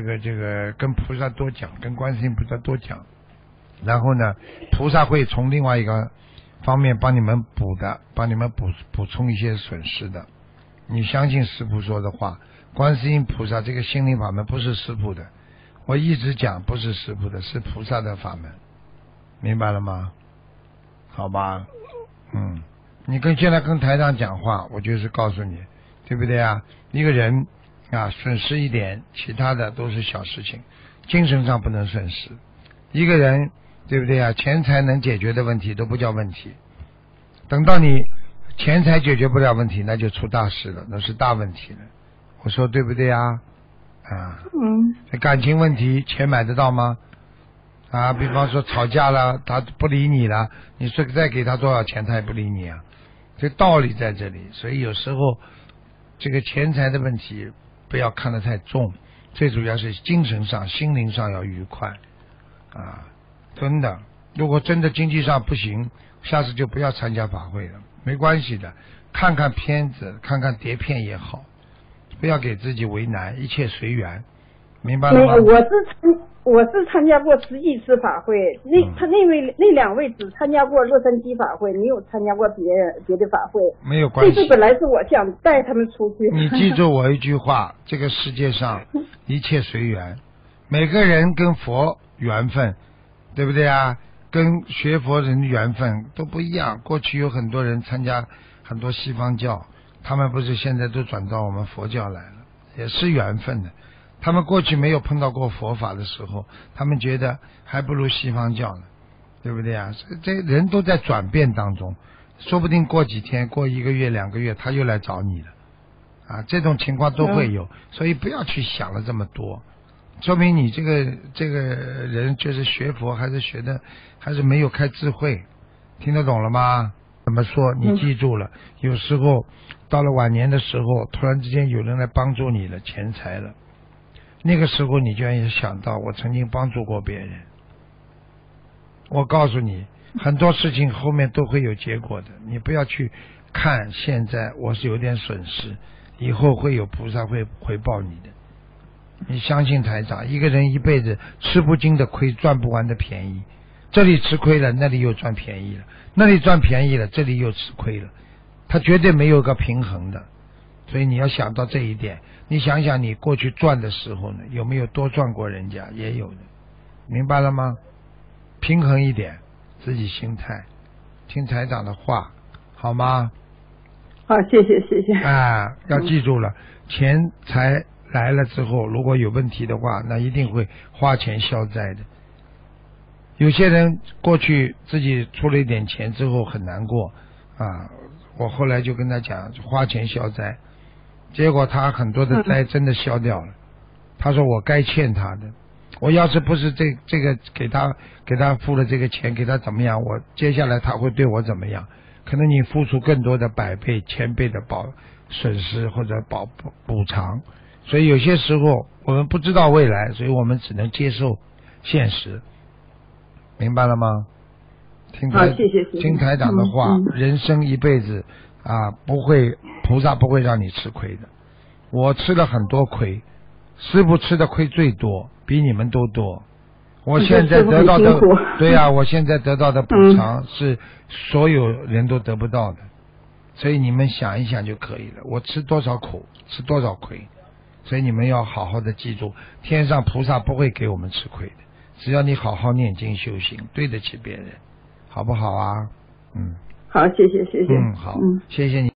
这个这个跟菩萨多讲，跟观世音菩萨多讲，然后呢，菩萨会从另外一个方面帮你们补的，帮你们补补充一些损失的。你相信师傅说的话，观世音菩萨这个心灵法门不是师傅的，我一直讲不是师傅的，是菩萨的法门，明白了吗？好吧，嗯，你跟现在跟台长讲话，我就是告诉你，对不对啊？一个人啊，损失一点，其他的都是小事情，精神上不能损失。一个人对不对啊？钱财能解决的问题都不叫问题，等到你钱财解决不了问题，那就出大事了，那是大问题了。我说对不对啊？啊，嗯感情问题，钱买得到吗？啊，比方说吵架了，他不理你了，你说再给他多少钱，他也不理你啊。这道理在这里，所以有时候这个钱财的问题不要看得太重，最主要是精神上、心灵上要愉快啊！真的，如果真的经济上不行，下次就不要参加法会了，没关系的，看看片子，看看碟片也好，不要给自己为难，一切随缘，明白了吗？没有，我是参我是参加过十几次法会，那嗯他那位那两位只参加过洛杉矶法会，没有参加过别人别的法会。没有关系这次。本来是我想带他们出去。你记住我一句话：这个世界上一切随缘，每个人跟佛缘分，对不对啊？跟学佛人的缘分都不一样。过去有很多人参加很多西方教，他们不是现在都转到我们佛教来了，也是缘分的。他们过去没有碰到过佛法的时候，他们觉得还不如西方教呢，对不对啊？这这人都在转变当中，说不定过几天、过一个月、两个月，他又来找你了。啊，这种情况都会有，所以不要去想了这么多，说明你这个这个人就是学佛还是学的还是没有开智慧，听得懂了吗？怎么说？你记住了，有时候到了晚年的时候，突然之间有人来帮助你了，钱财了，那个时候你就要想到我曾经帮助过别人。我告诉你，很多事情后面都会有结果的，你不要去看现在我是有点损失，以后会有菩萨会回报你的。你相信台长，一个人一辈子吃不尽的亏，赚不完的便宜，这里吃亏了，那里又赚便宜了，那里赚便宜了，这里又吃亏了，他绝对没有个平衡的。所以你要想到这一点，你想想你过去赚的时候呢，有没有多赚过人家？也有的，明白了吗？平衡一点自己心态，听台长的话，好吗？好，谢谢谢谢。啊，要记住了，钱财来了之后，如果有问题的话，那一定会花钱消灾的。有些人过去自己出了一点钱之后很难过啊，我后来就跟他讲，花钱消灾，结果他很多的灾真的消掉了。他说我该欠他的，我要是不是这这个给他给他付了这个钱，给他怎么样，我接下来他会对我怎么样？可能你付出更多的百倍、千倍的保损失或者保补补偿，所以有些时候我们不知道未来，所以我们只能接受现实，明白了吗？听台长的话，嗯人生一辈子啊，不会菩萨不会让你吃亏的。我吃了很多亏，师傅吃的亏最多，比你们都多。我现在得到的对呀、我现在得到的补嗯偿是所有人都得不到的，所以你们想一想就可以了。我吃多少苦，吃多少亏，所以你们要好好的记住，天上菩萨不会给我们吃亏的，只要你好好念经修行，对得起别人，好不好啊？嗯好，谢谢谢谢。嗯，好，嗯。谢谢你。